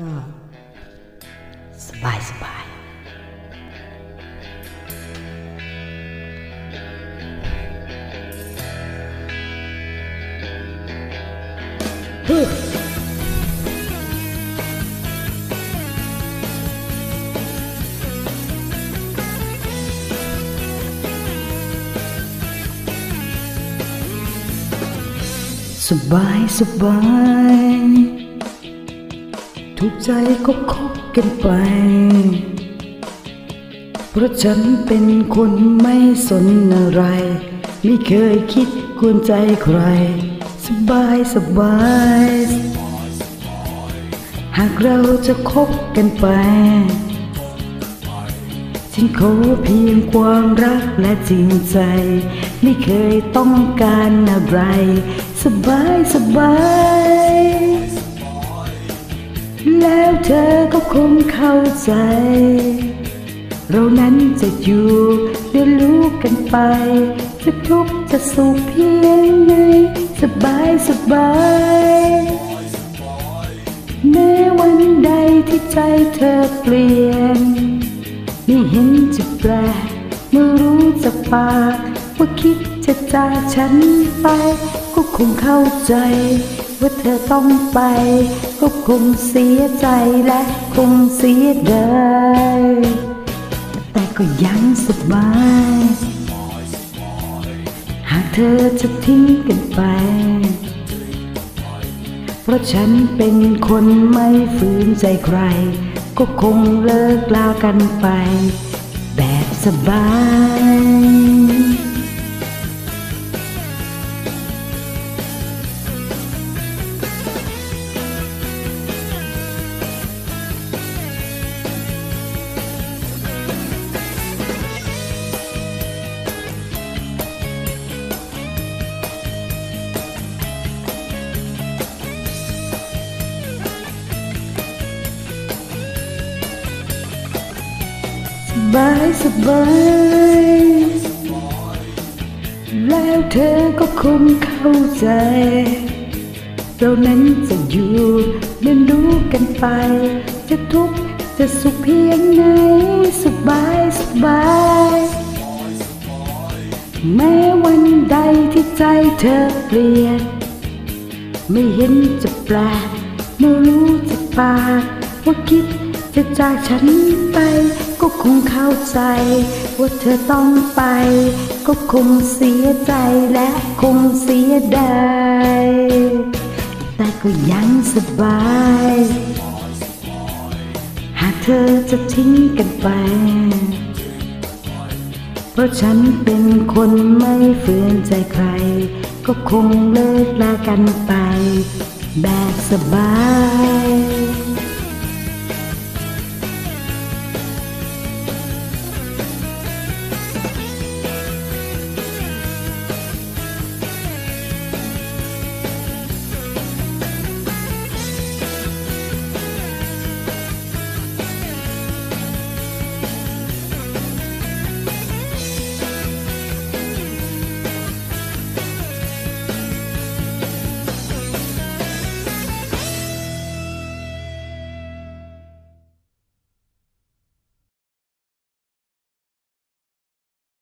ก็สบายสบายสบายสบาย ถูกใจก็คบกันไป เพราะฉันเป็นคนไม่สนอะไร ไม่เคยคิดกวนใจใคร สบายสบาย หากเราจะคบกันไป ฉันขอเพียงความรักและจริงใจ ไม่เคยต้องการอะไร สบายสบาย คงเข้าใจ เรานั้นจะอยู่เรียนรู้กันไป จะทุกข์จะสุขเพียงไหนสบายสบายแม้วันใดที่ใจเธอเปลี่ยน ไม่เห็นจะแปลกเมื่อรู้จากปากว่าคิดจะจากฉันไป ก็คงเข้าใจ ว่าเธอต้องไปก็คงเสียใจและคงเสียดายแต่ก็ยังสบาย หากเธอจะทิ้งกันไป เพราะฉันเป็นคนไม่ฝืนใจใคร ก็คงเลิกลากันไป แบบสบาย บายสบาย แล้วเธอก็คงเข้าใจ เรานั้นจะอยู่เรียนรู้กันไป จะทุกข์จะสุขเพียงไหนสบายสบายแม้วันใดที่ใจเธอเปลี่ยน ไม่เห็นจะแปลกเมื่อรู้จากปากว่าคิดจะจากฉันไป ก็คงเข้าใจ ว่าเธอต้องไป ก็คงเสียใจและคงเสียดายแต่ก็ยังสบาย หากเธอจะทิ้งกันไป เพราะฉันเป็นคนไม่ฝืนใจใคร ก็คงเลิกลากันไป แบบสบาย